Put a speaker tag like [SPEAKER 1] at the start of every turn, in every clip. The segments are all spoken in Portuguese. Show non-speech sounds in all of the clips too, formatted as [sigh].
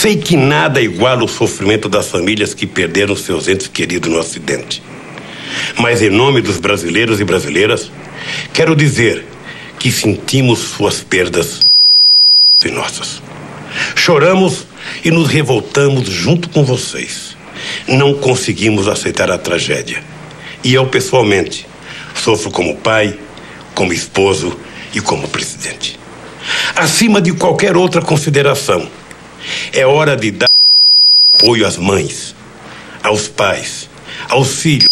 [SPEAKER 1] Sei que nada iguala o sofrimento das famílias que perderam seus entes queridos no acidente. Mas, em nome dos brasileiros e brasileiras, quero dizer que sentimos suas perdas e nossas. Choramos e nos revoltamos junto com vocês. Não conseguimos aceitar a tragédia. E eu, pessoalmente, sofro como pai, como esposo e como presidente. Acima de qualquer outra consideração, é hora de dar apoio às mães, aos pais, aos filhos,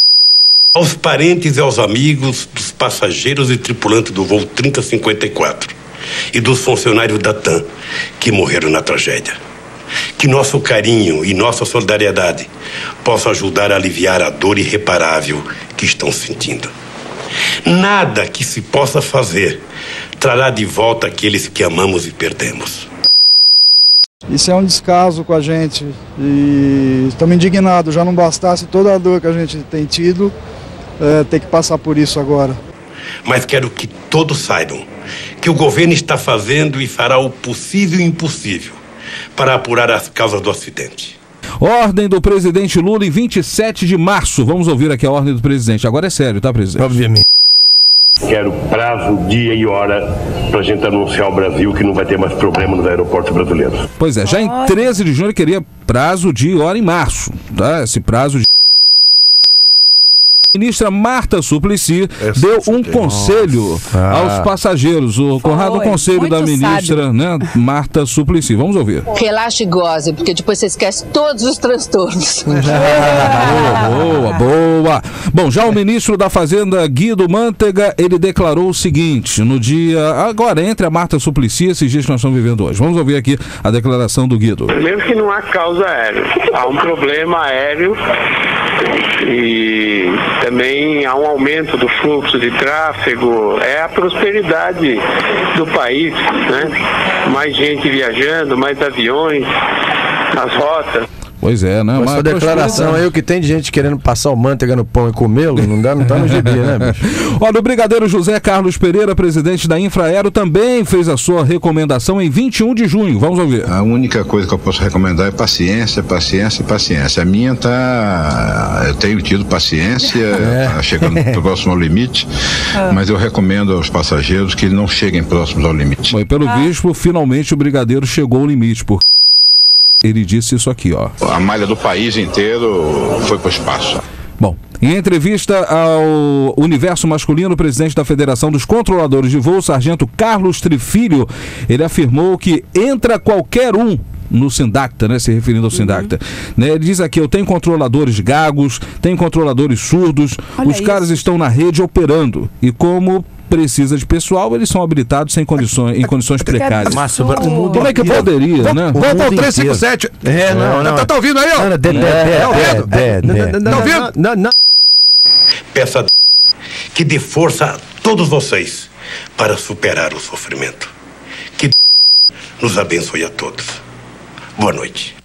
[SPEAKER 1] aos parentes e aos amigos dos passageiros e tripulantes do voo 3054 e dos funcionários da TAM que morreram na tragédia. Que nosso carinho e nossa solidariedade possam ajudar a aliviar a dor irreparável que estão sentindo. Nada que se possa fazer trará de volta aqueles que amamos e perdemos.
[SPEAKER 2] Isso é um descaso com a gente e estamos indignados. Já não bastasse toda a dor que a gente tem tido, é, ter que passar por isso agora.
[SPEAKER 1] Mas quero que todos saibam que o governo está fazendo e fará o possível e impossível para apurar as causas do acidente.
[SPEAKER 3] Ordem do presidente Lula em 27 de março. Vamos ouvir aqui a ordem do presidente. Agora é sério, tá, presidente?
[SPEAKER 4] Obviamente.
[SPEAKER 1] Quero prazo, dia e hora para a gente anunciar ao Brasil que não vai ter mais problema nos aeroportos brasileiros.
[SPEAKER 3] Pois é, já em 13 de junho ele queria prazo, dia e hora em março. Tá? Esse prazo de ministra Marta Suplicy
[SPEAKER 4] Essa
[SPEAKER 3] deu um conselho
[SPEAKER 4] Nossa.
[SPEAKER 3] aos passageiros. O Conrado, o conselho
[SPEAKER 5] muito
[SPEAKER 3] da ministra né, Marta Suplicy. Vamos ouvir.
[SPEAKER 5] Relaxe e goze, porque depois você esquece todos os transtornos. [laughs]
[SPEAKER 3] Boa, boa, boa. Bom, já o ministro da Fazenda, Guido Mantega, ele declarou o seguinte, no dia, agora, entre a Marta Suplicy e esses dias que nós estamos vivendo hoje. Vamos ouvir aqui a declaração do Guido.
[SPEAKER 6] Primeiro que não há causa aérea. Há um problema aéreo e também há um aumento do fluxo de tráfego. É a prosperidade do país, né? Mais gente viajando, mais aviões, as rotas.
[SPEAKER 3] Pois é, né?
[SPEAKER 4] Mas
[SPEAKER 3] Mas
[SPEAKER 4] sua declaração aí, o que tem de gente querendo passar o manteiga no pão e comê-lo, não dá, não tá no gibi, né, [laughs] bicho?
[SPEAKER 3] Olha, o brigadeiro José Carlos Pereira, presidente da Infraero, também fez a sua recomendação em 21 de junho. Vamos ouvir.
[SPEAKER 7] A única coisa que eu posso recomendar é paciência, paciência, paciência. A minha tá. Eu tenho tido paciência, [laughs] tá chegando [laughs] próximo ao limite, mas eu recomendo aos passageiros que não cheguem próximos ao limite.
[SPEAKER 3] Bom, e pelo visto, finalmente o brigadeiro chegou ao limite, porque ele disse isso aqui, ó.
[SPEAKER 7] A malha do país inteiro foi para o espaço.
[SPEAKER 3] Bom, em entrevista ao Universo Masculino, o presidente da Federação dos Controladores de Voo, sargento Carlos Trifilho, ele afirmou que entra qualquer um no Sindacta, né, se referindo ao Sindacta. Né, ele diz aqui, eu tenho controladores gagos, tenho controladores surdos,
[SPEAKER 8] Olha
[SPEAKER 3] os caras estão na rede operando e como precisa de pessoal, eles são habilitados sem condições, em condições precárias.
[SPEAKER 4] Márcio, o mundo
[SPEAKER 3] Como é que poderia, né?
[SPEAKER 8] Volta ao
[SPEAKER 4] mundo
[SPEAKER 8] 357.
[SPEAKER 4] É, não, não.
[SPEAKER 8] Tá, tá ouvindo aí, ó?
[SPEAKER 4] Não, não, de- de- de-
[SPEAKER 8] Tá
[SPEAKER 4] não,
[SPEAKER 8] ouvindo?
[SPEAKER 4] não, não.
[SPEAKER 1] Peço a Deus que dê força a todos vocês para superar o sofrimento. Que nos abençoe a todos. Boa noite.